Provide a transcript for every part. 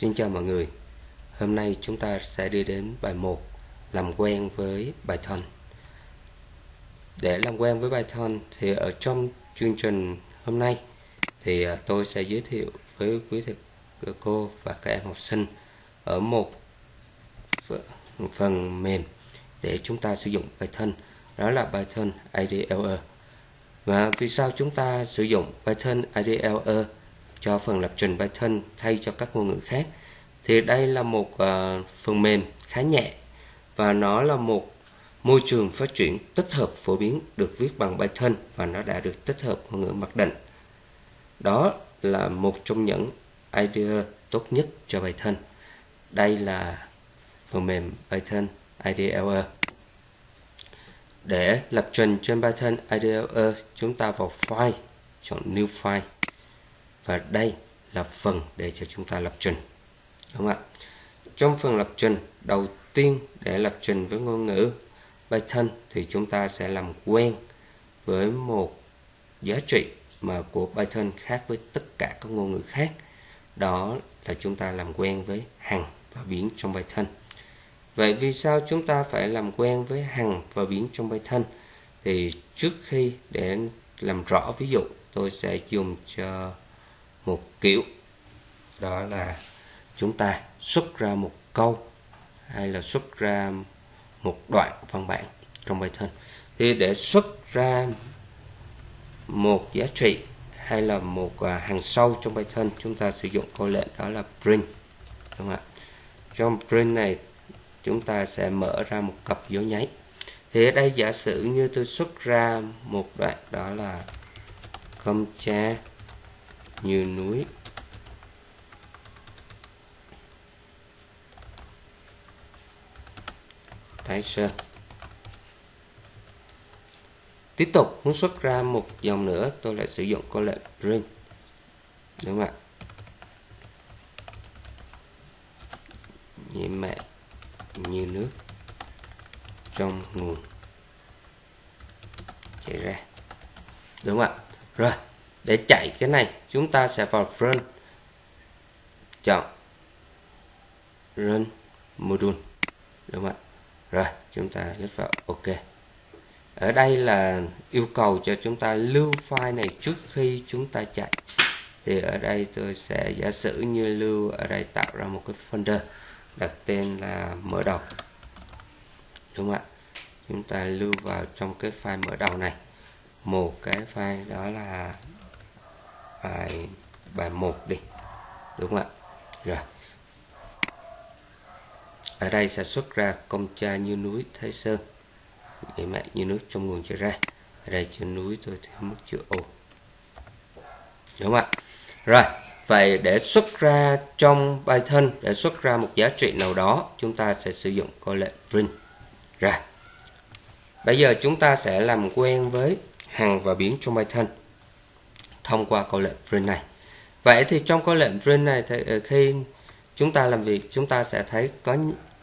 Xin chào mọi người. Hôm nay chúng ta sẽ đi đến bài 1 làm quen với Python. Để làm quen với Python thì ở trong chương trình hôm nay thì à, tôi sẽ giới thiệu với quý thầy à, cô và các em học sinh ở một phần mềm để chúng ta sử dụng Python đó là Python IDLE. Và vì sao chúng ta sử dụng Python IDLE cho phần lập trình Python thay cho các ngôn ngữ khác thì đây là một uh, phần mềm khá nhẹ và nó là một môi trường phát triển tích hợp phổ biến được viết bằng Python và nó đã được tích hợp ngôn ngữ mặc định. Đó là một trong những idea tốt nhất cho Python. Đây là phần mềm Python IDLE. Để lập trình trên Python IDLE, chúng ta vào File, chọn New File và đây là phần để cho chúng ta lập trình. Đúng không ạ? Trong phần lập trình, đầu tiên để lập trình với ngôn ngữ Python thì chúng ta sẽ làm quen với một giá trị mà của Python khác với tất cả các ngôn ngữ khác. Đó là chúng ta làm quen với hằng và biến trong Python. Vậy vì sao chúng ta phải làm quen với hằng và biến trong Python? Thì trước khi để làm rõ, ví dụ tôi sẽ dùng cho một kiểu. Đó là chúng ta xuất ra một câu hay là xuất ra một đoạn văn bản trong Python thì để xuất ra một giá trị hay là một à, hàng sâu trong Python chúng ta sử dụng câu lệnh đó là print, đúng không ạ? Trong print này, chúng ta sẽ mở ra một cặp dấu nháy. Thì ở đây giả sử như tôi xuất ra một đoạn đó là công cha như núi. Thái Sơn Tiếp tục, muốn xuất ra một dòng nữa, tôi lại sử dụng câu lệnh print đúng không ạ? Như mẹ như nước trong nguồn chảy ra. Đúng không ạ? Rồi để chạy cái này, chúng ta sẽ vào run. Chọn run module. Đúng không ạ? Rồi, chúng ta click vào ok. Ở đây là yêu cầu cho chúng ta lưu file này trước khi chúng ta chạy. Thì ở đây tôi sẽ giả sử như lưu ở đây tạo ra một cái folder đặt tên là mở đầu. Đúng không ạ? Chúng ta lưu vào trong cái file mở đầu này. Một cái file đó là bài bài 1 đi, đúng không ạ? Rồi. Ở đây sẽ xuất ra công cha như núi Thái Sơn. Vậy mẹ, như nước trong nguồn chảy ra. Ở đây chữ núi tôi thấy mức chữ ô. Đúng không ạ? Rồi, vậy để xuất ra trong Python để xuất ra một giá trị nào đó, chúng ta sẽ sử dụng câu lệnh print. Ra bây giờ chúng ta sẽ làm quen với hằng và biến trong Python thông qua câu lệnh print này vậy thì trong câu lệnh print này thì ờ, khi chúng ta làm việc chúng ta sẽ thấy có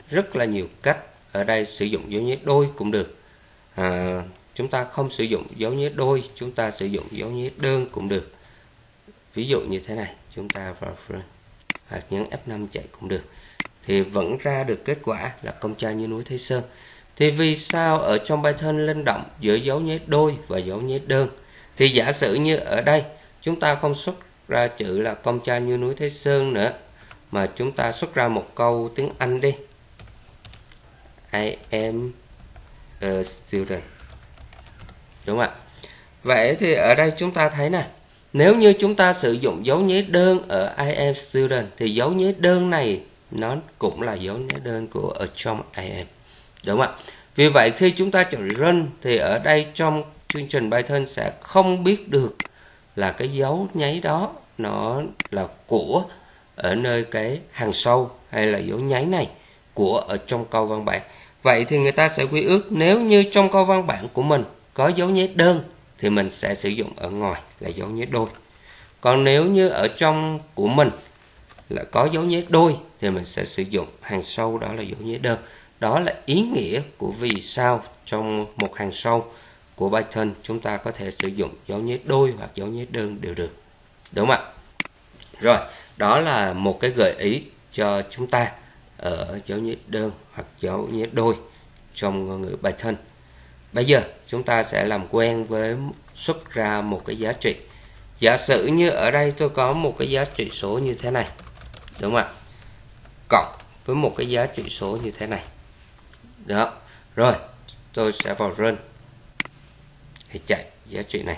rất là nhiều cách ở đây sử dụng dấu nháy đôi cũng được. À, chúng ta không sử dụng dấu nháy đôi chúng ta sử dụng dấu nháy đơn cũng được. Ví dụ như thế này chúng ta vào print hoặc nhấn F5 chạy cũng được. Thì vẫn ra được kết quả là công cha như núi Thái Sơn. Thì vì sao ở trong Python linh động giữa dấu nháy đôi và dấu nháy đơn? Thì giả sử như ở đây chúng ta không xuất ra chữ là công cha như núi thế Sơn nữa, mà chúng ta xuất ra một câu tiếng Anh đi. I am a student. Đúng không ạ? Vậy thì ở đây chúng ta thấy này nếu như chúng ta sử dụng dấu nháy đơn ở I am student, thì dấu nháy đơn này nó cũng là dấu nháy đơn của ở trong I am. Đúng không ạ? Vì vậy khi chúng ta chọn run, thì ở đây trong chương trình Python sẽ không biết được là cái dấu nháy đó, nó là của ở nơi cái hàng sâu hay là dấu nháy này của ở trong câu văn bản. Vậy thì người ta sẽ quy ước nếu như trong câu văn bản của mình có dấu nháy đơn thì mình sẽ sử dụng ở ngoài là dấu nháy đôi. Còn nếu như ở trong của mình là có dấu nháy đôi thì mình sẽ sử dụng hàng sâu đó là dấu nháy đơn. Đó là ý nghĩa của vì sao trong một hàng sâu của Python chúng ta có thể sử dụng dấu nhét đôi hoặc dấu nhét đơn đều được đúng không ạ rồi đó là một cái gợi ý cho chúng ta ở dấu nhét đơn hoặc dấu nhét đôi trong ngôn ngữ Python. Bây giờ chúng ta sẽ làm quen với xuất ra một cái giá trị. Giả sử như ở đây tôi có một cái giá trị số như thế này. Đúng không ạ? Cộng với một cái giá trị số như thế này. Đó. Rồi, tôi sẽ vào run. Để chạy giá trị này.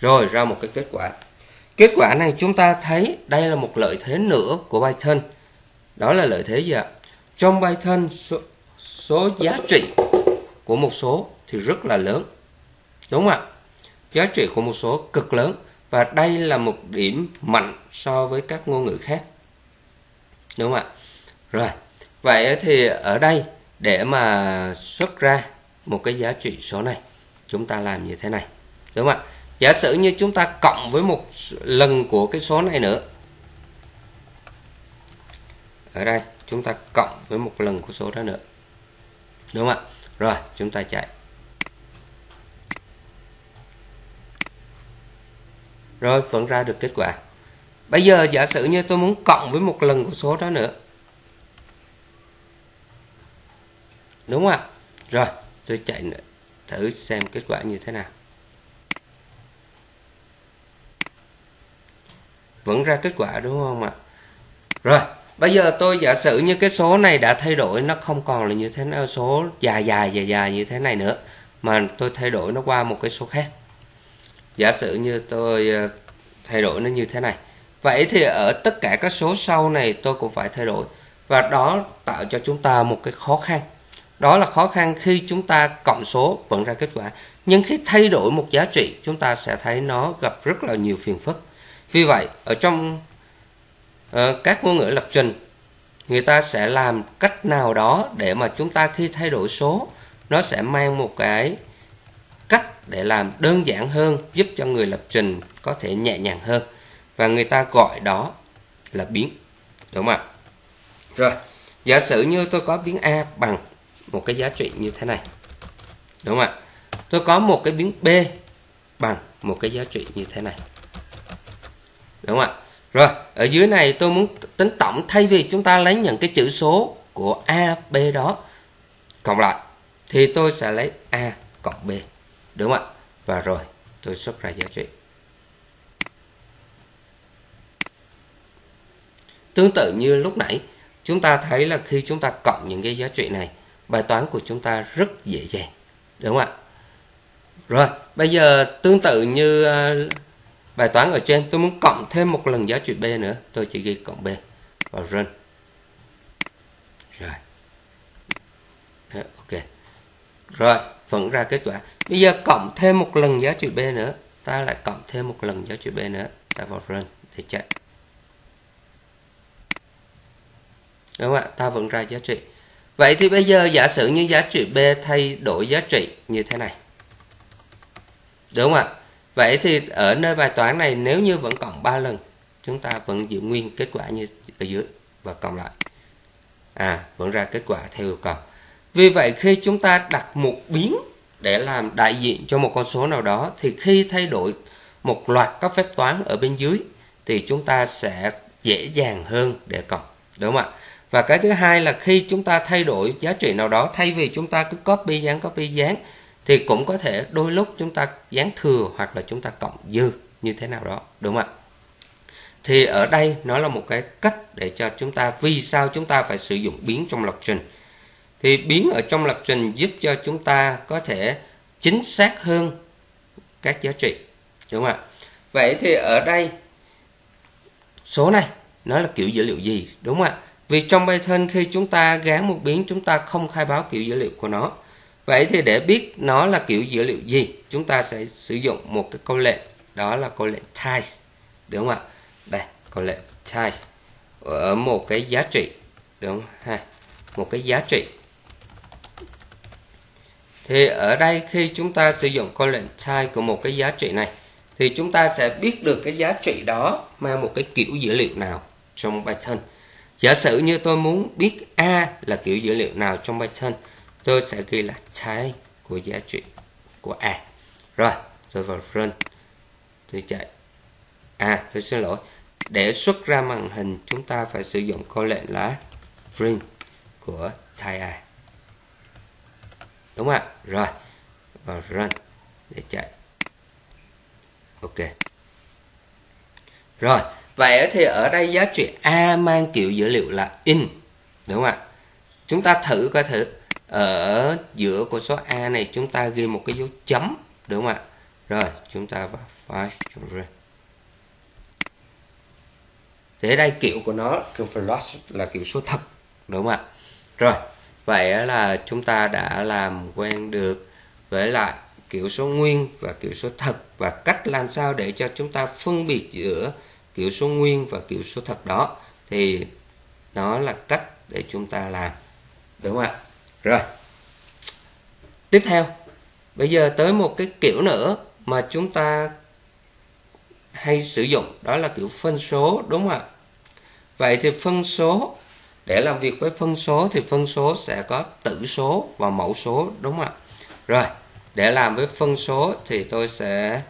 Rồi ra một cái kết quả. Kết quả này chúng ta thấy đây là một lợi thế nữa của Python. Đó là lợi thế gì ạ? Trong Python số, số giá trị của một số thì rất là lớn. Đúng không ạ? Giá trị của một số cực lớn và đây là một điểm mạnh so với các ngôn ngữ khác. Đúng không ạ? Rồi, vậy thì ở đây để mà xuất ra một cái giá trị số này, chúng ta làm như thế này. Đúng không ạ? Giả sử như chúng ta cộng với một lần của cái số này nữa. Ở đây chúng ta cộng với một lần của số đó nữa. Đúng không ạ? Rồi, chúng ta chạy. Rồi, vẫn ra được kết quả. Bây giờ giả sử như tôi muốn cộng với một lần của số đó nữa. Đúng không ạ? Rồi, tôi chạy nữa. Thử xem kết quả như thế nào. Vẫn ra kết quả đúng không ạ? Rồi, bây giờ tôi giả sử như cái số này đã thay đổi nó không còn là như thế nào số dài dài dài dài như thế này nữa mà tôi thay đổi nó qua một cái số khác giả sử như tôi ờ, thay đổi nó như thế này vậy thì ở tất cả các số sau này tôi cũng phải thay đổi và đó tạo cho chúng ta một cái khó khăn đó là khó khăn khi chúng ta cộng số vẫn ra kết quả. Nhưng khi thay đổi một giá trị chúng ta sẽ thấy nó gặp rất là nhiều phiền phức. Vì vậy ở trong uh, các ngôn ngữ lập trình người ta sẽ làm cách nào đó để mà chúng ta khi thay đổi số nó sẽ mang một cái cách để làm đơn giản hơn giúp cho người lập trình có thể nhẹ nhàng hơn. Và người ta gọi đó là biến. Đúng không ạ? Rồi giả sử như tôi có biến a bằng một cái giá trị như thế này. Đúng không ạ? Tôi có một cái biến b bằng một cái giá trị như thế này. Đúng không ạ? Rồi, ở dưới này tôi muốn tính tổng thay vì chúng ta lấy những cái chữ số của a, b đó cộng lại, thì tôi sẽ lấy a cộng b. Đúng không ạ? Và rồi, tôi xuất ra giá trị. Tương tự như lúc nãy, chúng ta thấy là khi chúng ta cộng những cái giá trị này bài toán của chúng ta rất dễ dàng đúng không ạ? Rồi bây giờ tương tự như ờ, bài toán ở trên tôi muốn cộng thêm một lần giá trị b nữa. Tôi chỉ ghi cộng b vào run. Rồi. Đó, ok. Rồi vẫn ra kết quả. Bây giờ cộng thêm một lần giá trị b nữa. Ta lại cộng thêm một lần giá trị b nữa. Ta vào run để chạy. Đúng không ạ? Ta vẫn ra giá trị vậy thì bây giờ giả sử như giá trị b thay đổi giá trị như thế này. Đúng không ạ? Vậy thì ở nơi bài toán này, nếu như vẫn cộng 3 lần, chúng ta vẫn giữ nguyên kết quả như ở dưới và cộng lại. À vẫn ra kết quả theo yêu cầu. Vì vậy, khi chúng ta đặt một biến để làm đại diện cho một con số nào đó, thì khi thay đổi một loạt các phép toán ở bên dưới, thì chúng ta sẽ dễ dàng hơn để cộng. Đúng không ạ? Và cái thứ hai là khi chúng ta thay đổi giá trị nào đó, thay vì chúng ta cứ copy dán copy dán, thì cũng có thể đôi lúc chúng ta dán thừa hoặc là chúng ta cộng dư như thế nào đó, đúng không ạ? Thì ở đây nó là một cái cách để cho chúng ta, vì sao chúng ta phải sử dụng biến trong lập trình? Thì biến ở trong lập trình giúp cho chúng ta có thể chính xác hơn các giá trị, đúng không ạ? Vậy thì ở đây, số này nó là kiểu dữ liệu gì, đúng không ạ? Vì trong Python khi chúng ta gán một biến chúng ta không khai báo kiểu dữ liệu của nó. Vậy thì để biết nó là kiểu dữ liệu gì, chúng ta sẽ sử dụng một cái câu lệnh. Đó là câu lệnh type đúng không ạ? Đây, câu lệnh type ở một cái giá trị, đúng không? Ha, một cái giá trị. Thì ở đây khi chúng ta sử dụng câu lệnh type của một cái giá trị này, thì chúng ta sẽ biết được cái giá trị đó mang một cái kiểu dữ liệu nào trong Python. Giả sử như tôi muốn biết A là kiểu dữ liệu nào trong Python, tôi sẽ ghi là type của giá trị của A. Rồi, tôi vào run. Tôi chạy. À, tôi xin lỗi. để xuất ra màn hình chúng ta phải sử dụng câu lệnh là print của type A đúng không ạ rồi vào run để chạy ok rồi vậy thì ở đây giá trị A mang kiểu dữ liệu là in, đúng không ạ? Chúng ta thử coi thử. Ở giữa của số A này chúng ta ghi một cái dấu chấm, đúng không ạ? Rồi, chúng ta vào file thế đây kiểu của nó, kiểu float là kiểu số thật, đúng không ạ? Rồi, vậy là chúng ta đã làm quen được với lại kiểu số nguyên và kiểu số thật và cách làm sao để cho chúng ta phân biệt giữa kiểu số nguyên và kiểu số thật đó, thì nó là cách để chúng ta làm, đúng không ạ? Rồi. Tiếp theo, bây giờ tới một cái kiểu nữa mà chúng ta hay sử dụng, đó là kiểu phân số, đúng không ạ? Vậy thì phân số, để làm việc với phân số thì phân số sẽ có tử số và mẫu số, đúng không ạ? Rồi, để làm với phân số thì tôi sẽ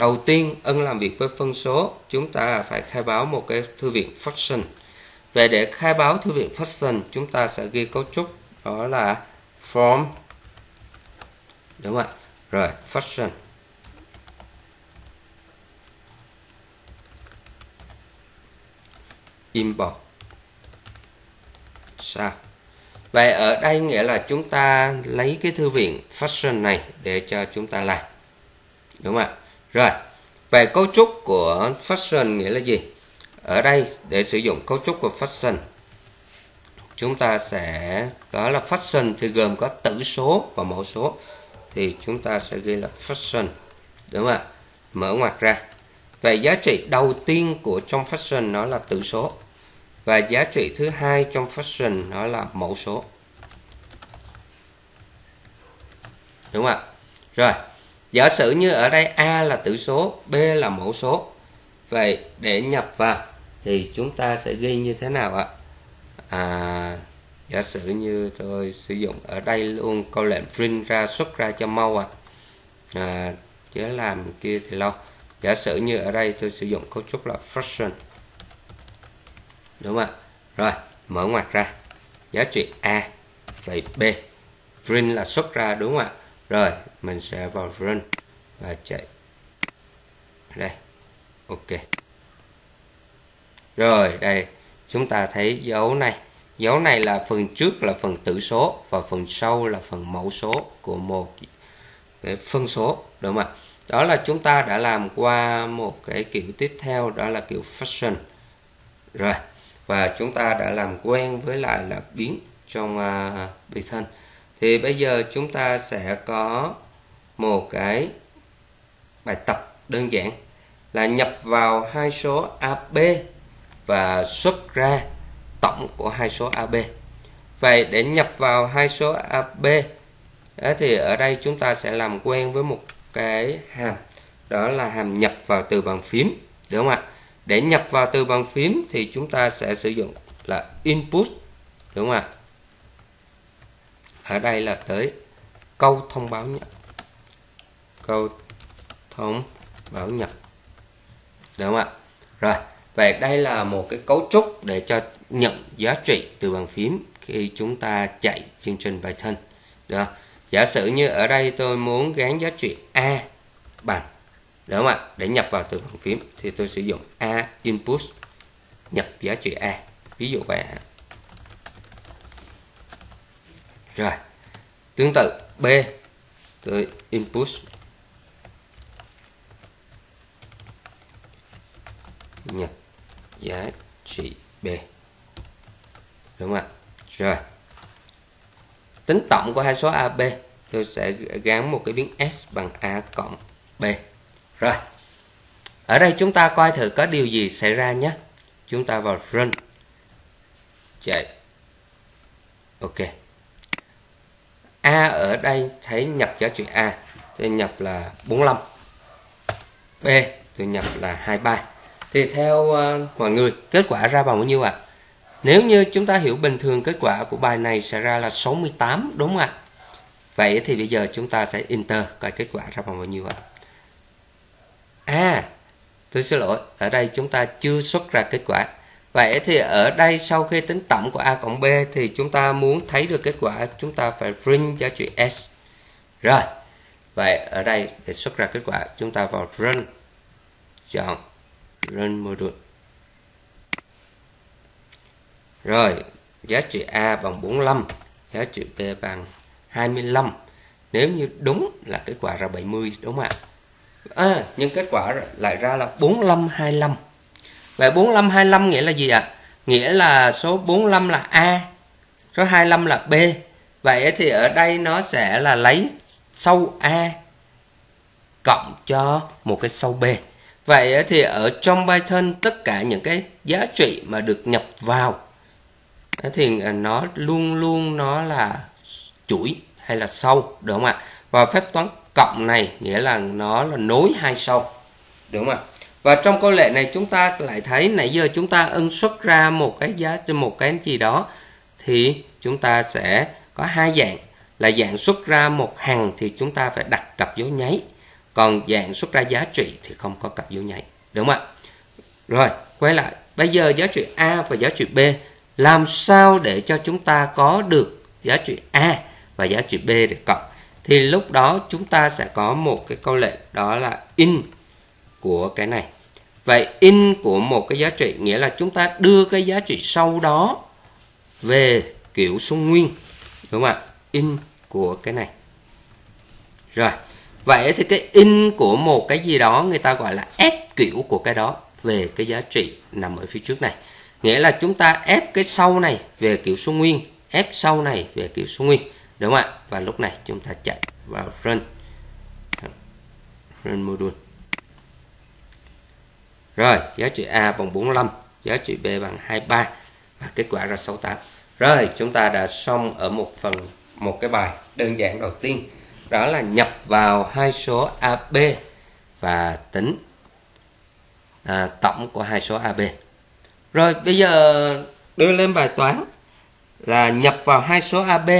đầu tiên, ân làm việc với phân số, chúng ta phải khai báo một cái thư viện function về để khai báo thư viện function chúng ta sẽ ghi cấu trúc, đó là from đúng không ạ? Rồi function import sao? Vậy ở đây nghĩa là chúng ta lấy cái thư viện function này để cho chúng ta làm, đúng không ạ? Rồi, về cấu trúc của function nghĩa là gì? Ở đây, để sử dụng cấu trúc của function chúng ta sẽ, đó là function thì gồm có tử số và mẫu số, thì chúng ta sẽ ghi là function đúng không ạ? Mở ngoặc ra. Về giá trị đầu tiên của trong function nó là tử số, và giá trị thứ hai trong function nó là mẫu số. Đúng không ạ? Rồi giả sử như ở đây a là tử số b là mẫu số. Vậy để nhập vào thì chúng ta sẽ ghi như thế nào ạ? À, giả sử như tôi sử dụng ở đây luôn câu lệnh print ra xuất ra cho mau à, à chứ làm kia thì lâu. Giả sử như ở đây tôi sử dụng cấu trúc là function đúng không ạ? Rồi mở ngoặc ra. Giá trị a vậy b. Print là xuất ra đúng không ạ? Rồi mình sẽ vào run và chạy. Đây ok. Rồi đây chúng ta thấy dấu này. Dấu này là phần trước là phần tử số và phần sau là phần mẫu số của một cái phân số đúng không ạ? Đó là chúng ta đã làm qua một cái kiểu tiếp theo đó là kiểu function rồi và chúng ta đã làm quen với lại là biến trong à, uh, Python thì bây giờ chúng ta sẽ có một cái bài tập đơn giản là nhập vào hai số AB và xuất ra tổng của hai số AB vậy để nhập vào hai số AB thì ở đây chúng ta sẽ làm quen với một cái hàm, đó là hàm nhập vào từ bàn phím, đúng không ạ? Để nhập vào từ bàn phím thì chúng ta sẽ sử dụng là input, đúng không ạ? Ở đây là tới câu thông báo nhập câu thông báo nhập đúng không ạ? Rồi, vậy đây là một cái cấu trúc để cho nhận giá trị từ bàn phím khi chúng ta chạy chương trình Python được giả sử như ở đây tôi muốn gắn giá trị a bằng đúng không ạ? Để nhập vào từ bàn phím thì tôi sử dụng a input nhập giá trị a. Ví dụ vậy rồi tương tự b, tôi input nhập giá trị b. Đúng không ạ? Rồi, tính tổng của hai số a, b, tôi sẽ gắn một cái biến s bằng a cộng b. Rồi, ở đây chúng ta coi thử có điều gì xảy ra nhé. Chúng ta vào run, chạy. Ok a ở đây thấy nhập giá trị a tôi nhập là 45 b tôi nhập là 23 thì theo uh, mọi người kết quả ra bằng bao nhiêu ạ à? nếu như chúng ta hiểu bình thường kết quả của bài này sẽ ra là 68 đúng không ạ vậy thì bây giờ chúng ta sẽ enter coi kết quả ra bằng bao nhiêu ạ à? à tôi xin lỗi ở đây chúng ta chưa xuất ra kết quả vậy thì ở đây sau khi tính tổng của a cộng b thì chúng ta muốn thấy được kết quả chúng ta phải print giá trị s. Rồi vậy ở đây để xuất ra kết quả chúng ta vào run chọn run module. Rồi giá trị a bằng 45 giá trị b bằng 25 nếu như đúng là kết quả ra 70 đúng không ạ? À, nhưng kết quả lại ra là 45 25 vậy 4525 nghĩa là gì ạ? Nghĩa là số 45 là A, số 25 là B. Vậy thì ở đây nó sẽ là lấy sâu A cộng cho một cái sâu B. Vậy thì ở trong Python tất cả những cái giá trị mà được nhập vào, thì nó luôn luôn nó là chuỗi hay là sâu, đúng không ạ? Và phép toán cộng này nghĩa là nó là nối hai sâu, đúng không ạ? Và trong câu lệ này chúng ta lại thấy nãy giờ chúng ta ân xuất ra một cái giá trên một cái gì đó, thì chúng ta sẽ có hai dạng. Là dạng xuất ra một hàng thì chúng ta phải đặt cặp dấu nháy. Còn dạng xuất ra giá trị thì không có cặp dấu nháy. Đúng không ạ? Rồi, quay lại. Bây giờ giá trị a và giá trị b. Làm sao để cho chúng ta có được giá trị a và giá trị b để cộng? Thì lúc đó chúng ta sẽ có một cái câu lệnh đó là in của cái này. Vậy in của một cái giá trị nghĩa là chúng ta đưa cái giá trị sau đó về kiểu số nguyên, đúng không ạ? In của cái này. Rồi, vậy thì cái in của một cái gì đó người ta gọi là ép kiểu của cái đó về cái giá trị nằm ở phía trước này. Nghĩa là chúng ta ép cái sau này về kiểu số nguyên, ép sau này về kiểu số nguyên, đúng không ạ? Và lúc này chúng ta chạy vào run. Run module rồi giá trị A bằng 45 giá trị B bằng 23 và kết quả ra 68 rồi chúng ta đã xong ở một phần một cái bài đơn giản đầu tiên đó là nhập vào hai số AB và tính à, tổng của hai số AB rồi bây giờ đưa lên bài toán là nhập vào hai số AB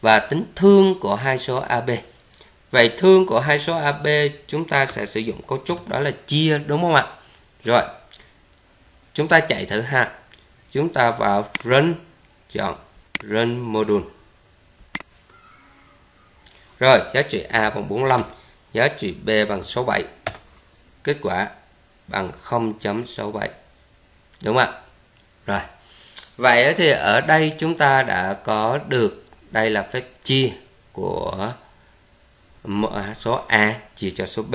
và tính thương của hai số AB. Vậy thương của hai số AB chúng ta sẽ sử dụng cấu trúc đó là chia đúng không ạ? Rồi. Chúng ta chạy thử ha. Chúng ta vào run chọn run module. Rồi, giá trị A bằng 45, giá trị B bằng 67. Kết quả bằng 0.67. Đúng không ạ? Rồi. Vậy thì ở đây chúng ta đã có được đây là phép chia của à, số A chia cho số B.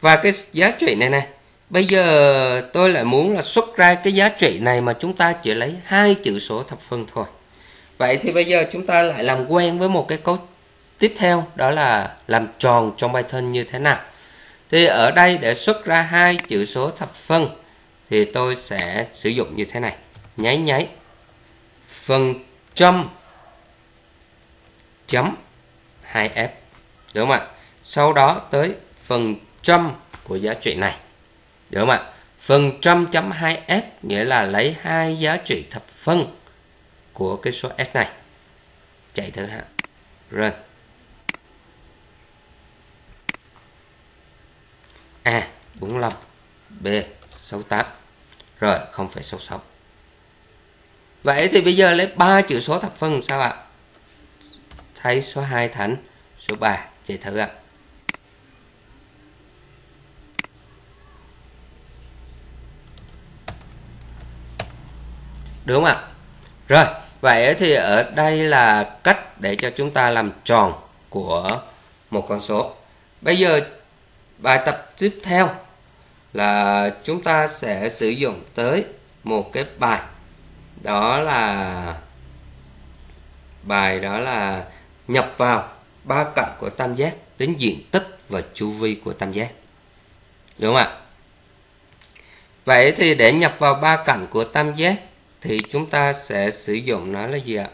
Và cái giá trị này này, bây giờ tôi lại muốn là xuất ra cái giá trị này mà chúng ta chỉ lấy hai chữ số thập phân thôi. Vậy thì bây giờ chúng ta lại làm quen với một cái câu tiếp theo, đó là làm tròn trong Python như thế nào. Thì ở đây để xuất ra hai chữ số thập phân thì tôi sẽ sử dụng như thế này. Nháy nháy. Phần trăm chấm 2f đúng không ạ sau đó tới phần trăm của giá trị này được không ạ? Phần trăm chấm 2S nghĩa là lấy hai giá trị thập phân của cái số s này. Chạy thử ha. Run. a 45 b 68 rồi 0,66 vậy thì bây giờ lấy ba chữ số thập phân sao ạ? Thấy số 2 thành số 3 chạy thử ạ. Đúng không ạ? Rồi, vậy thì ở đây là cách để cho chúng ta làm tròn của một con số. Bây giờ bài tập tiếp theo là chúng ta sẽ sử dụng tới một cái bài. Đó là, bài đó là nhập vào ba cạnh của tam giác, tính diện tích và chu vi của tam giác. Đúng không ạ? Vậy thì để nhập vào ba cạnh của tam giác thì chúng ta sẽ sử dụng nó là gì ạ?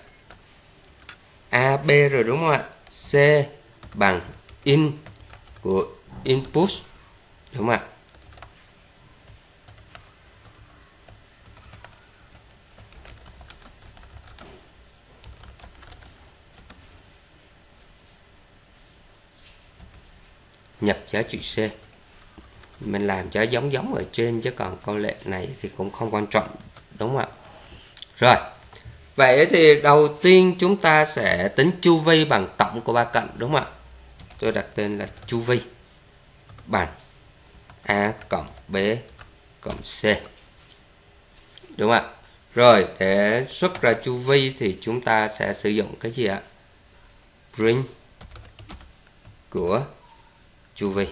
AB rồi đúng không ạ? C bằng in của input, đúng không ạ? Nhập giá trị C. mình làm cho giống giống ở trên, chứ còn câu lệ này thì cũng không quan trọng, đúng không ạ? Rồi. Vậy thì đầu tiên chúng ta sẽ tính chu vi bằng tổng của ba cạnh, đúng không ạ? Tôi đặt tên là chu vi bằng a cộng b cộng c. Đúng không ạ? Rồi, để xuất ra chu vi thì chúng ta sẽ sử dụng cái gì ạ? Bring của chu vi.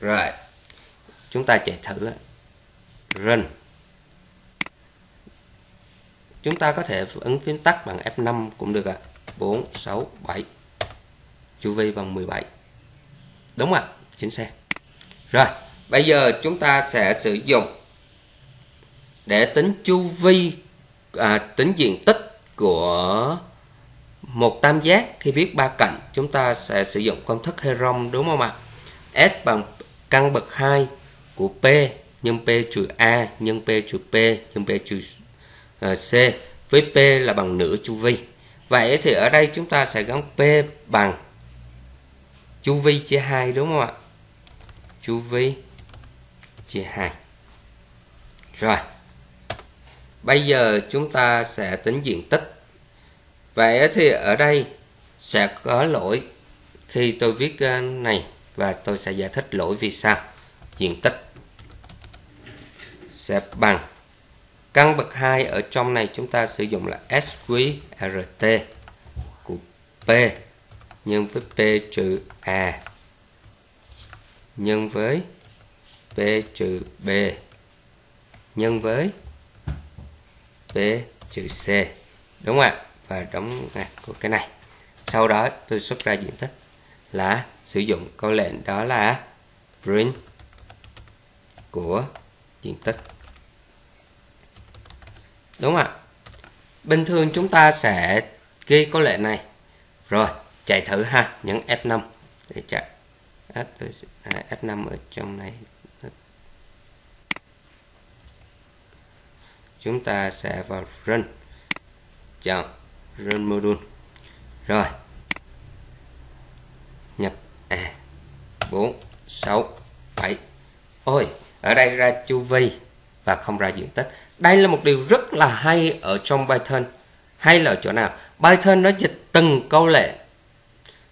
Rồi, chúng ta chạy thử run chúng ta có thể ấn phím tắt bằng F5 cũng được ạ à. 4 6 7 chu vi bằng 17 đúng ạ à? chính xác rồi bây giờ chúng ta sẽ sử dụng để tính chu vi à, tính diện tích của một tam giác khi biết ba cạnh chúng ta sẽ sử dụng công thức Heron đúng không ạ S bằng căn bậc 2 của P nhân P trừ A, nhân P trừ P, nhân P trừ ờ, C. Với P là bằng nửa chu vi. Vậy thì ở đây chúng ta sẽ gắn P bằng chu vi chia 2 đúng không ạ? Chu vi chia 2 rồi. Bây giờ chúng ta sẽ tính diện tích. Vậy thì ở đây sẽ có lỗi khi tôi viết ờ, này và tôi sẽ giải thích lỗi vì sao. Diện tích sẽ bằng. Căn bậc 2 ở trong này chúng ta sử dụng là SQRT của P nhân với P trừ A nhân với P trừ B nhân với P trừ C. Đúng không ạ? Và đóng ngoặc của cái này. Sau đó tôi xuất ra diện tích là sử dụng câu lệnh đó là print của diện tích đúng không ạ? Bình thường chúng ta sẽ ghi có lệnh này. Rồi, chạy thử ha nhấn F5 để chạy. F5 à, ở trong này. Chúng ta sẽ vào run. Chọn run module. Rồi. Nhập. À 4 6 7 ôi, ở đây ra chu vi và không ra diện tích đây là một điều rất là hay ở trong Python. Hay là ở chỗ nào? Python nó dịch từng câu lệ.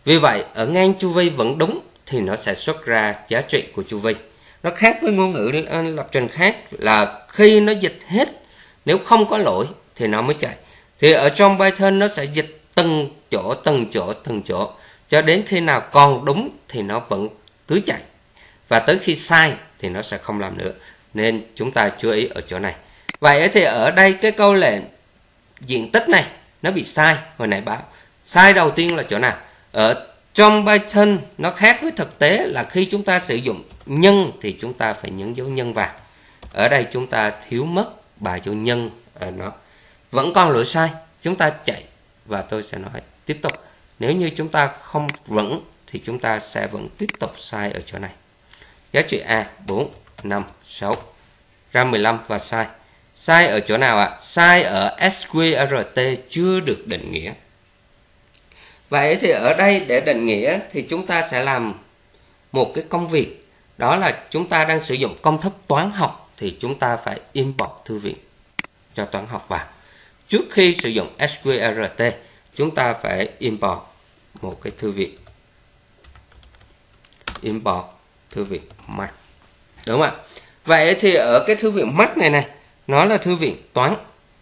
Vì vậy, ở ngang chu vi vẫn đúng thì nó sẽ xuất ra giá trị của chu vi. Nó khác với ngôn ngữ ờ, lập trình khác là khi nó dịch hết, nếu không có lỗi thì nó mới chạy. Thì ở trong Python nó sẽ dịch từng chỗ từng chỗ từng chỗ, cho đến khi nào còn đúng thì nó vẫn cứ chạy. Và tới khi sai thì nó sẽ không làm nữa. Nên chúng ta chú ý ở chỗ này vậy thì ở đây cái câu lệnh diện tích này, nó bị sai. Hồi nãy báo sai đầu tiên là chỗ nào? Ở trong Python nó khác với thực tế là khi chúng ta sử dụng nhân thì chúng ta phải nhấn dấu nhân vào. Ở đây chúng ta thiếu mất bà dấu nhân ở nó. Vẫn còn lỗi sai, chúng ta chạy. Và tôi sẽ nói tiếp tục. Nếu như chúng ta không vẫn thì chúng ta sẽ vẫn tiếp tục sai ở chỗ này. Giá trị A 4 5 6 ra 15 và sai sai ở chỗ nào ạ? À? sai ở SQRT chưa được định nghĩa. Vậy thì ở đây để định nghĩa thì chúng ta sẽ làm một cái công việc. Đó là chúng ta đang sử dụng công thức toán học thì chúng ta phải import thư viện cho toán học vào. Trước khi sử dụng SQRT chúng ta phải import một cái thư viện. Import thư viện Mac. Đúng không ạ? Vậy thì ở cái thư viện Mac này này nó là thư viện toán.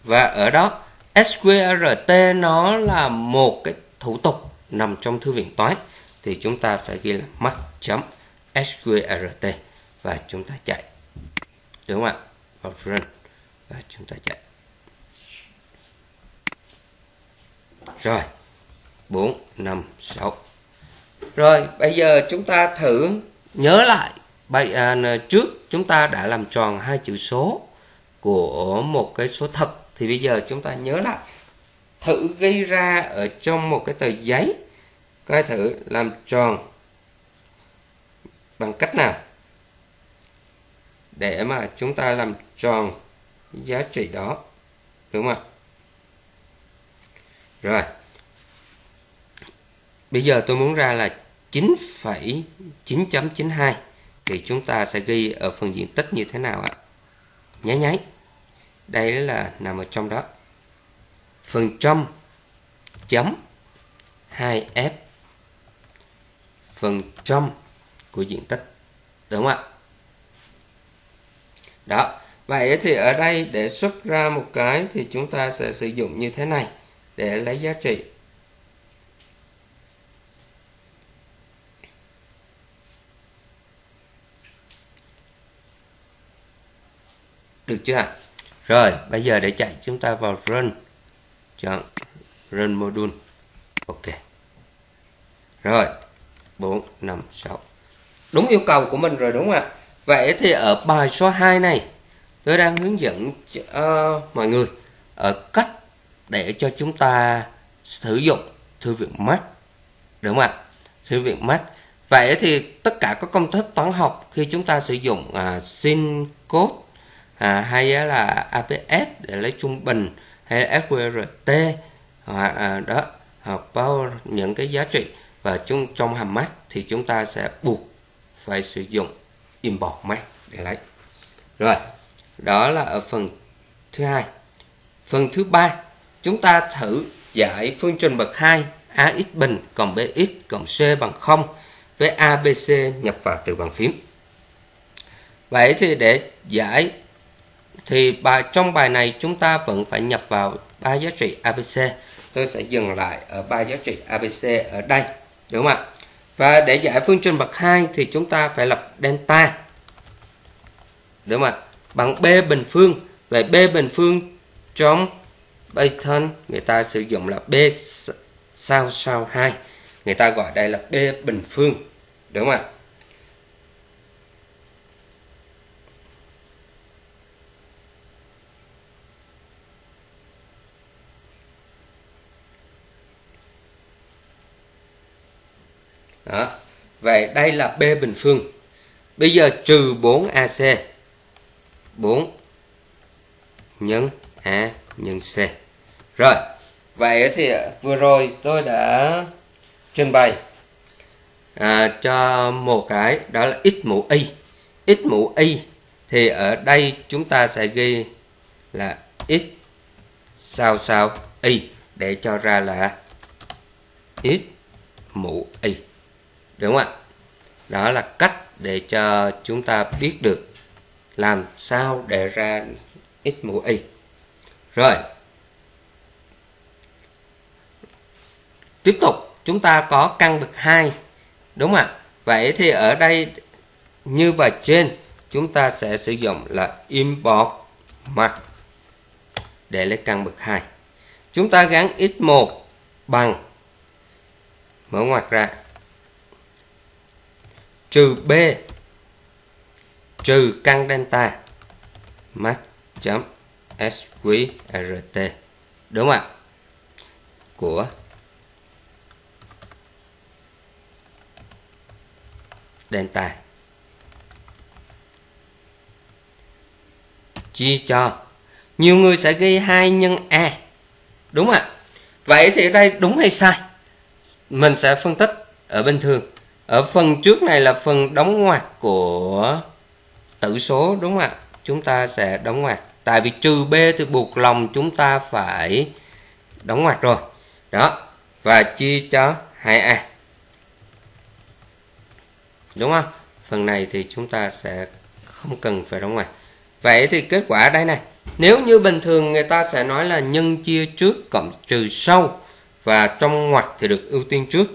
Và ở đó SQRT nó là một cái thủ tục nằm trong thư viện toán. Thì chúng ta sẽ ghi là mac.sqrt và chúng ta chạy. Đúng không ạ? Vào run và chúng ta chạy. Rồi. 4 5 6 rồi bây giờ chúng ta thử nhớ lại. Bài à, trước chúng ta đã làm tròn hai chữ số của một cái số thật thì bây giờ chúng ta nhớ lại thử gây ra ở trong một cái tờ giấy coi thử làm tròn bằng cách nào để mà chúng ta làm tròn giá trị đó đúng không ạ rồi bây giờ tôi muốn ra là 9,9.92 thì chúng ta sẽ ghi ở phần diện tích như thế nào ạ? Nháy nháy. Đây là nằm ở trong đó. Phần trăm chấm 2f phần trăm của diện tích. Đúng không ạ? Đó. Vậy thì ở đây để xuất ra một cái thì chúng ta sẽ sử dụng như thế này để lấy giá trị. Được chưa rồi, bây giờ để chạy chúng ta vào run. Chọn run module. Ok. Rồi, 4, 5, 6. Đúng yêu cầu của mình rồi đúng không ạ? Vậy thì ở bài số 2 này tôi đang hướng dẫn uh, mọi người ở cách để cho chúng ta sử dụng thư viện math đúng không ạ thư viện math vậy thì tất cả các công thức toán học khi chúng ta sử dụng à, uh, sin code à, hay là APS để lấy trung bình hay SQRT hoặc à, đó hoặc bao những cái giá trị và chúng trong hàm mát thì chúng ta sẽ buộc phải sử dụng import mát để lấy. Rồi đó là ở phần thứ hai. Phần thứ ba chúng ta thử giải phương trình bậc 2 ax bình cộng bx cộng c bằng 0 với abc nhập vào từ bàn phím. Vậy thì để giải thì bài trong bài này chúng ta vẫn phải nhập vào ba giá trị abc tôi sẽ dừng lại ở ba giá trị abc ở đây, đúng không ạ? Và để giải phương trình bậc 2 thì chúng ta phải lập delta, đúng không ạ? Bằng b bình phương. Vậy b bình phương trong Python, người ta sử dụng là b sao sao 2 người ta gọi đây là b bình phương, đúng không ạ Đó. Vậy đây là B bình phương. Bây giờ trừ 4AC 4 nhân A nhân C. Rồi, vậy thì vừa rồi tôi đã trình bày à, cho một cái đó là x mũ y. x mũ y thì ở đây chúng ta sẽ ghi là x sao sao y để cho ra là x mũ y. Đúng không ạ? Đó là cách để cho chúng ta biết được làm sao để ra x mũ y. Rồi. Tiếp tục, chúng ta có căn bậc 2 đúng không ạ? Vậy thì ở đây, như bài trên, chúng ta sẽ sử dụng là import mặt để lấy căn bậc 2 chúng ta gắn x1 bằng mở ngoặc ra trừ b. Trừ căn delta. Max chấm sqrt đúng không ạ? Của delta. Chia cho. Nhiều người sẽ ghi 2 nhân a. Đúng ạ? Vậy thì đây đúng hay sai? Mình sẽ phân tích ở bình thường ở phần trước này là phần đóng ngoặc của tử số, đúng không ạ? Chúng ta sẽ đóng ngoặc. Tại vì trừ b thì buộc lòng chúng ta phải đóng ngoặc rồi. Đó. Và chia cho 2a đúng không? Phần này thì chúng ta sẽ không cần phải đóng ngoặc. Vậy thì kết quả đây này. Nếu như bình thường người ta sẽ nói là nhân chia trước cộng trừ sau và trong ngoặc thì được ưu tiên trước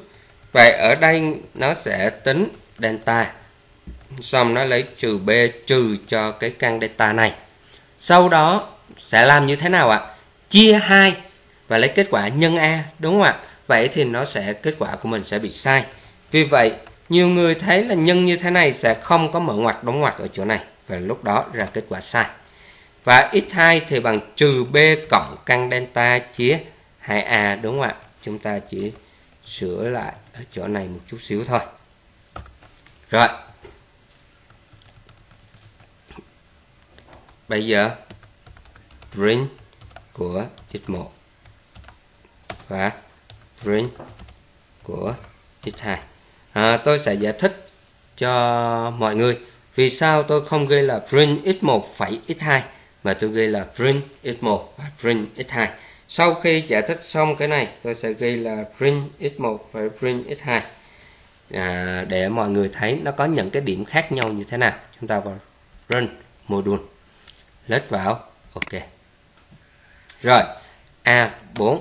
vậy ở đây nó sẽ tính delta. Xong nó lấy trừ b, trừ cho cái căn delta này. Sau đó sẽ làm như thế nào ạ? Chia 2 và lấy kết quả nhân a, đúng không ạ? Vậy thì nó sẽ, kết quả của mình sẽ bị sai. Vì vậy, nhiều người thấy là nhân như thế này sẽ không có mở ngoặc đóng ngoặc ở chỗ này. Và lúc đó ra kết quả sai. Và x2 thì bằng trừ b cộng căn delta chia 2a đúng không ạ? Chúng ta chỉ sửa lại ở chỗ này một chút xíu thôi. Rồi. Bây giờ print của tiết 1 và print của tiết 2 à, à, tôi sẽ giải thích cho mọi người vì sao tôi không ghi là print x1 phẩy x2 mà tôi ghi là print x1 và print x2 sau khi giải thích xong cái này tôi sẽ ghi là print x1 và print x2 à, để mọi người thấy nó có những cái điểm khác nhau như thế nào. Chúng ta vào run module. Lết vào. Ok. Rồi. A4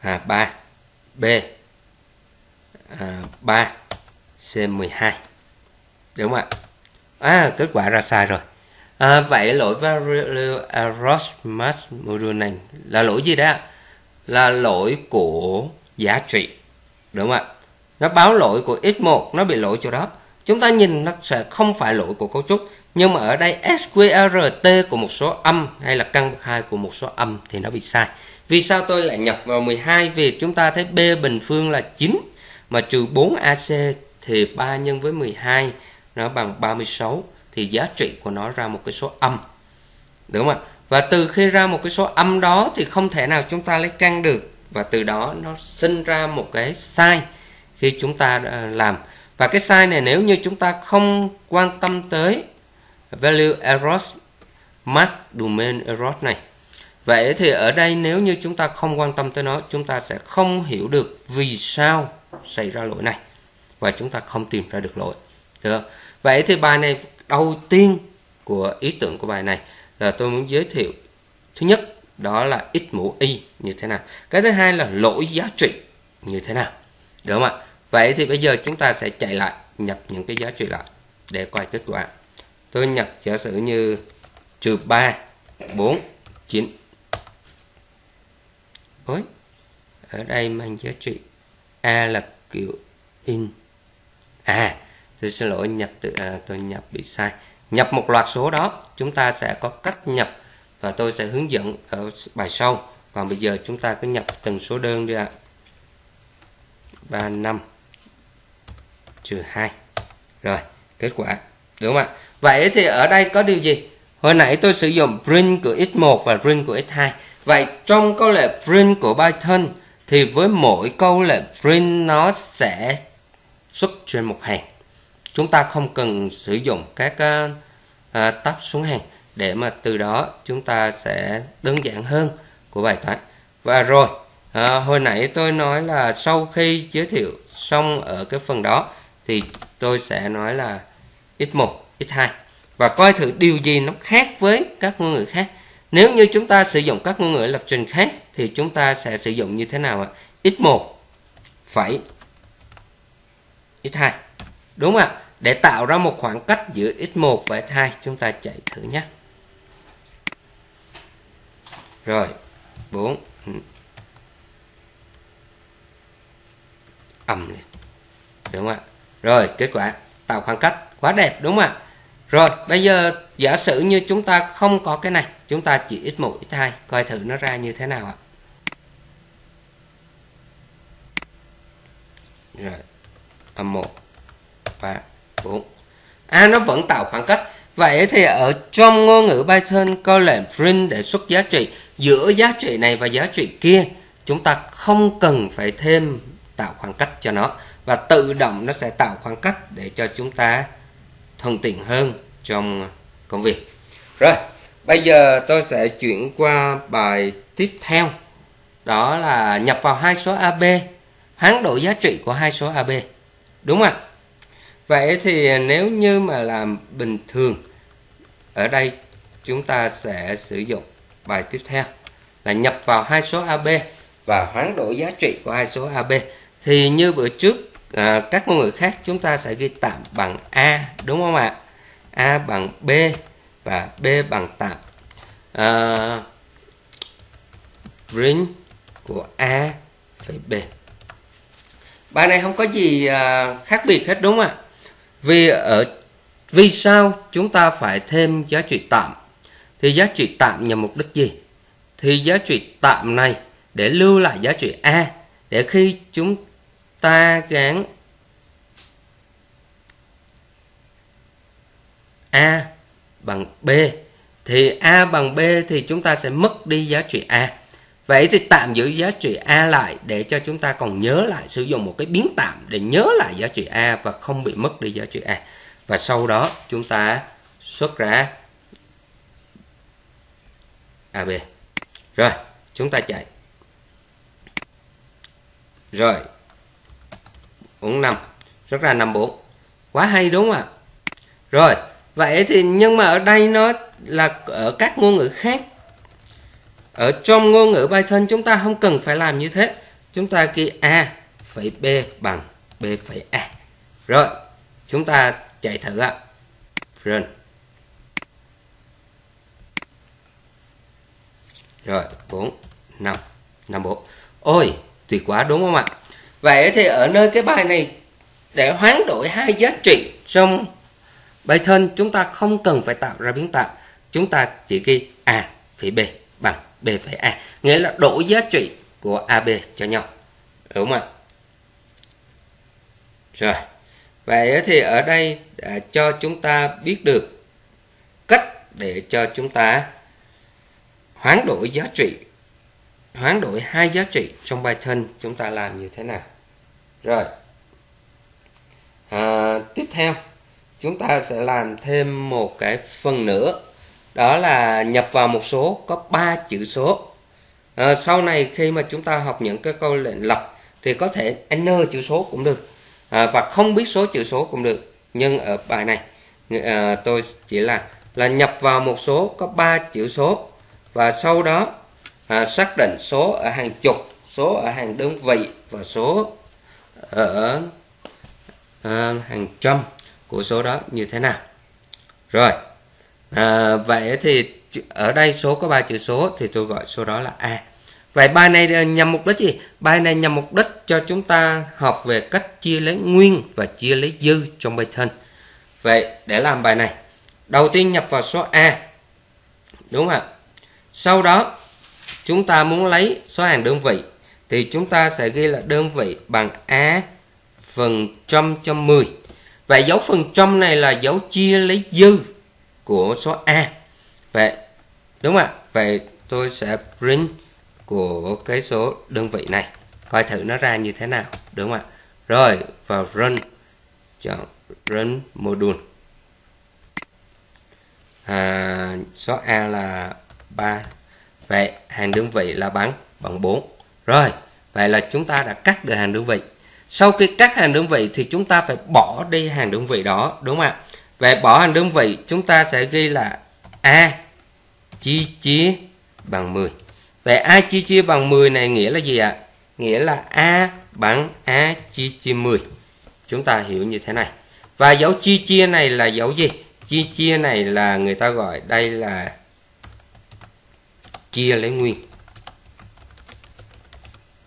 à, 3 B. À, 3 C12 đúng không ạ? À kết quả ra sai rồi à, vậy lỗi value arrows à, match module này là lỗi gì đó là lỗi của giá trị đúng không ạ? Nó báo lỗi của x1 nó bị lỗi chỗ đó. Chúng ta nhìn nó sẽ không phải lỗi của cấu trúc nhưng mà ở đây SQRT của một số âm hay là căn bậc 2 của một số âm thì nó bị sai. Vì sao tôi lại nhập vào 12 vì chúng ta thấy B bình phương là 9 mà trừ 4 AC thì 3 nhân với 12 nó bằng 36 thì giá trị của nó ra một cái số âm. Đúng không ạ? Và từ khi ra một cái số âm đó thì không thể nào chúng ta lấy căn được. Và từ đó nó sinh ra một cái sai khi chúng ta ờ, làm. Và cái sai này nếu như chúng ta không quan tâm tới value error mark domain error này. Vậy thì ở đây nếu như chúng ta không quan tâm tới nó, chúng ta sẽ không hiểu được vì sao xảy ra lỗi này. Và chúng ta không tìm ra được lỗi. Được không? vậy thì bài này đầu tiên của ý tưởng của bài này. Là tôi muốn giới thiệu thứ nhất đó là x mũ y như thế nào. Cái thứ hai là lỗi giá trị như thế nào. Đúng không ạ? Vậy thì bây giờ chúng ta sẽ chạy lại nhập những cái giá trị lại để coi kết quả. Tôi nhập giả sử như trừ 3 4 9 Ôi, ở đây mang giá trị A là kiểu in à thì xin lỗi nhập từ à, tôi nhập bị sai. Nhập một loạt số đó chúng ta sẽ có cách nhập và tôi sẽ hướng dẫn ở bài sau. Và bây giờ chúng ta cứ nhập từng số đơn đi ạ. Ba năm trừ hai. Rồi kết quả đúng không ạ? Vậy thì ở đây có điều gì? Hồi nãy tôi sử dụng print của x1 và print của x2 vậy trong câu lệ print của Python thì với mỗi câu lệ print nó sẽ xuất trên một hàng chúng ta không cần sử dụng các uh, uh, tab xuống hàng. Để mà từ đó chúng ta sẽ đơn giản hơn của bài toán. Và rồi à, hồi nãy tôi nói là sau khi giới thiệu xong ở cái phần đó thì tôi sẽ nói là x1 x2 và coi thử điều gì nó khác với các ngôn ngữ khác. Nếu như chúng ta sử dụng các ngôn ngữ lập trình khác thì chúng ta sẽ sử dụng như thế nào ạ? X1 phải, x2 đúng không ạ? Để tạo ra một khoảng cách giữa x1 và x2 chúng ta chạy thử nhé. Rồi 4 ừ. âm lên đúng không ạ? Rồi, kết quả, tạo khoảng cách. Quá đẹp, đúng không ạ? Rồi, bây giờ giả sử như chúng ta không có cái này, chúng ta chỉ x1 x2 coi thử nó ra như thế nào ạ? Rồi, âm 1 3 4 a à, nó vẫn tạo khoảng cách. Vậy thì ở trong ngôn ngữ Python câu lệnh print để xuất giá trị, giữa giá trị này và giá trị kia, chúng ta không cần phải thêm tạo khoảng cách cho nó. Và tự động nó sẽ tạo khoảng cách để cho chúng ta thuận tiện hơn trong công việc. Rồi, bây giờ tôi sẽ chuyển qua bài tiếp theo. Đó là nhập vào hai số AB hoán đổi giá trị của hai số AB đúng không ạ? Vậy thì nếu như mà làm bình thường ở đây chúng ta sẽ sử dụng bài tiếp theo là nhập vào hai số AB và hoán đổi giá trị của hai số AB thì như bữa trước à, các ngôn ngữ khác chúng ta sẽ ghi tạm bằng A đúng không ạ? A bằng B và B bằng tạm. À, print của A phải B. Bài này không có gì à, khác biệt hết đúng không ạ? Vì ở, vì sao chúng ta phải thêm giá trị tạm? Thì giá trị tạm nhằm mục đích gì? Thì giá trị tạm này để lưu lại giá trị A, để khi chúng ta gán A bằng B, thì A bằng B thì chúng ta sẽ mất đi giá trị A. Vậy thì tạm giữ giá trị A lại để cho chúng ta còn nhớ lại sử dụng một cái biến tạm để nhớ lại giá trị A và không bị mất đi giá trị A. Và sau đó chúng ta xuất ra AB. Rồi, chúng ta chạy. Rồi. 45. Xuất ra 54. Quá hay đúng không ạ? Rồi, vậy thì nhưng mà ở đây nó là ở các ngôn ngữ khác ở trong ngôn ngữ Python chúng ta không cần phải làm như thế. Chúng ta ghi a phẩy b bằng b phẩy a rồi, chúng ta chạy thử ạ. Run. Rồi 4 5 5 4 ôi, tuyệt quá, đúng không ạ? Vậy thì ở nơi cái bài này, để hoán đổi hai giá trị trong Python, chúng ta không cần phải tạo ra biến tạm chúng ta chỉ ghi a phẩy b bằng b phải a nghĩa là đổi giá trị của ab cho nhau. Đúng không ạ? Rồi vậy thì ở đây đã cho chúng ta biết được cách để cho chúng ta hoán đổi giá trị hoán đổi hai giá trị trong Python chúng ta làm như thế nào. Rồi à, tiếp theo chúng ta sẽ làm thêm một cái phần nữa đó là nhập vào một số có 3 chữ số. À, sau này khi mà chúng ta học những cái câu lệnh lập thì có thể n chữ số cũng được. À, và không biết số chữ số cũng được. Nhưng ở bài này à, tôi chỉ là là nhập vào một số có 3 chữ số. Và sau đó à, xác định số ở hàng chục số ở hàng đơn vị và số ở à, hàng trăm của số đó như thế nào. Rồi à, vậy thì ở đây số có ba chữ số thì tôi gọi số đó là a. Vậy bài này à, nhằm mục đích gì? Bài này nhằm mục đích cho chúng ta học về cách chia lấy nguyên và chia lấy dư trong Python vậy để làm bài này đầu tiên nhập vào số a đúng không ạ? Sau đó chúng ta muốn lấy số hàng đơn vị thì chúng ta sẽ ghi là đơn vị bằng a phần trăm cho 10 vậy dấu phần trăm này là dấu chia lấy dư của số A. Vậy đúng không ạ? Vậy tôi sẽ print của cái số đơn vị này. Coi thử nó ra như thế nào. Đúng không ạ? Rồi vào run chọn run module. À, số A là 3. Vậy hàng đơn vị là bằng bằng 4. Rồi, vậy là chúng ta đã cắt được hàng đơn vị. Sau khi cắt hàng đơn vị thì chúng ta phải bỏ đi hàng đơn vị đó, đúng không ạ? Vậy bỏ hàng đơn vị chúng ta sẽ ghi là A chia chia bằng 10. Vậy A chia chia bằng 10 này nghĩa là gì ạ? Nghĩa là A bằng A chia chia 10. Chúng ta hiểu như thế này. Và dấu chia chia này là dấu gì? Chia chia này là người ta gọi đây là chia lấy nguyên.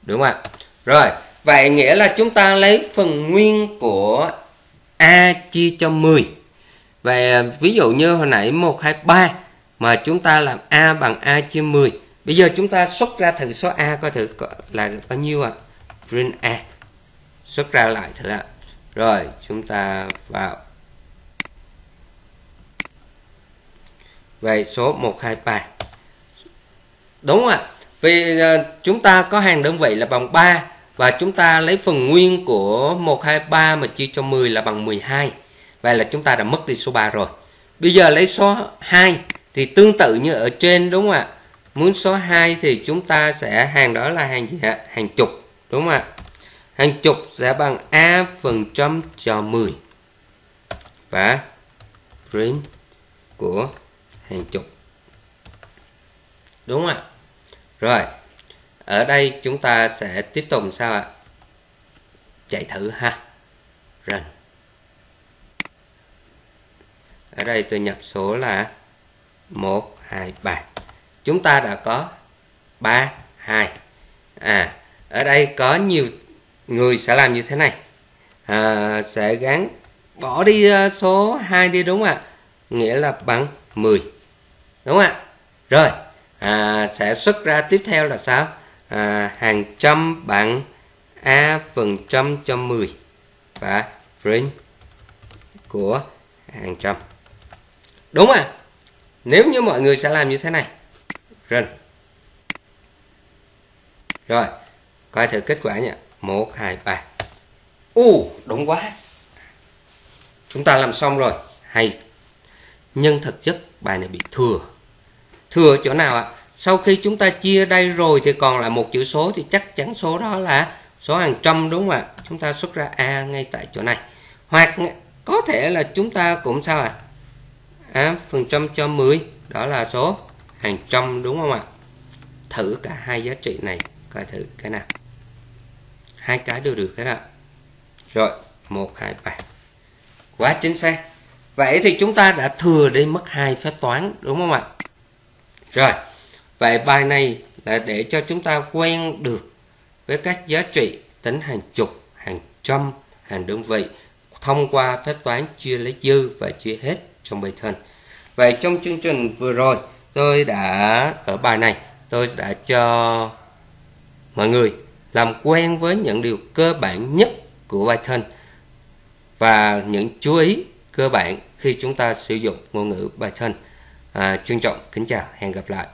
Đúng không ạ? Rồi, vậy nghĩa là chúng ta lấy phần nguyên của A chia cho 10 và ví dụ như hồi nãy 1, 2, 3 mà chúng ta làm A bằng A chia 10. Bây giờ chúng ta xuất ra thử số A coi thử là bao nhiêu ạ? À? Print A. Xuất ra lại thử ạ. Rồi chúng ta vào. Vậy số 1, 2, 3. Đúng ạ. Vì ờ, chúng ta có hàng đơn vị là bằng 3 và chúng ta lấy phần nguyên của 1, 2, 3 mà chia cho 10 là bằng 12. Vậy là chúng ta đã mất đi số 3 rồi. Bây giờ lấy số 2 thì tương tự như ở trên, đúng không ạ? Muốn số 2 thì chúng ta sẽ, hàng đó là hàng gì ạ? Hàng chục, đúng không ạ? Hàng chục sẽ bằng A phần trăm cho 10. Và print của hàng chục. Đúng không ạ? Rồi. Ở đây chúng ta sẽ tiếp tục sao ạ? Chạy thử ha. Run ở đây tôi nhập số là 1 2 3 chúng ta đã có 3 2 à ở đây có nhiều người sẽ làm như thế này. À, sẽ gắn bỏ đi ờ, số 2 đi đúng không ạ? Nghĩa là bằng 10 đúng không ạ? Rồi à, sẽ xuất ra tiếp theo là sao? À, hàng trăm bằng a phần trăm cho 10 và print của hàng trăm đúng à? Nếu như mọi người sẽ làm như thế này. Run. Rồi, coi thử kết quả nhỉ một, hai, ba. U, đúng quá. Chúng ta làm xong rồi. Hay. Nhưng thực chất bài này bị thừa. Thừa chỗ nào ạ? Sau khi chúng ta chia đây rồi thì còn lại một chữ số thì chắc chắn số đó là số hàng trăm đúng không ạ? Chúng ta xuất ra a ngay tại chỗ này. Hoặc có thể là chúng ta cũng sao ạ? à? Phần trăm cho 10 đó là số hàng trăm, đúng không ạ? Thử cả hai giá trị này, coi thử cái nào. Hai cái đều được cái nào rồi, một, hai, ba. Quá chính xác. Vậy thì chúng ta đã thừa đi mất hai phép toán, đúng không ạ? Rồi, vậy bài này là để cho chúng ta quen được với các giá trị tính hàng chục, hàng trăm, hàng đơn vị thông qua phép toán chia lấy dư và chia hết trong bài thân vậy trong chương trình vừa rồi tôi đã ở bài này tôi đã cho mọi người làm quen với những điều cơ bản nhất của Python và những chú ý cơ bản khi chúng ta sử dụng ngôn ngữ Python. À, trân trọng kính chào, hẹn gặp lại.